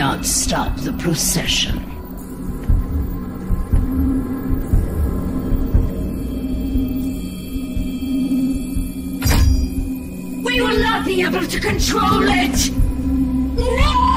Not stop the procession. We will not be able to control it! No!